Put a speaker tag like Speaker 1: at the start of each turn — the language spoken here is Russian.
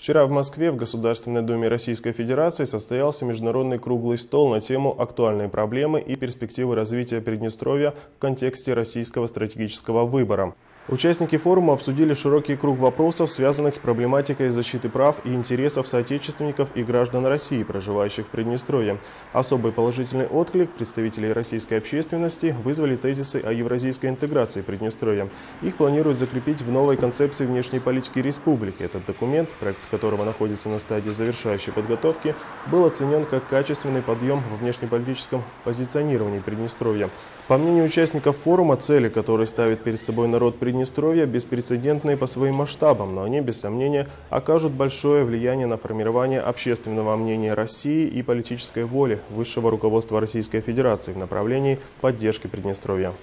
Speaker 1: Вчера в Москве в Государственной Думе Российской Федерации состоялся международный круглый стол на тему «Актуальные проблемы и перспективы развития Приднестровья в контексте российского стратегического выбора». Участники форума обсудили широкий круг вопросов, связанных с проблематикой защиты прав и интересов соотечественников и граждан России, проживающих в Приднестровье. Особый положительный отклик представителей российской общественности вызвали тезисы о евразийской интеграции Приднестровья. Их планируют закрепить в новой концепции внешней политики республики. Этот документ, проект которого находится на стадии завершающей подготовки, был оценен как качественный подъем во внешнеполитическом позиционировании Приднестровья. По мнению участников форума, цели, которые ставит перед собой народ Приднестровья, Приднестровья беспрецедентные по своим масштабам, но они, без сомнения, окажут большое влияние на формирование общественного мнения России и политической воли высшего руководства Российской Федерации в направлении поддержки Приднестровья.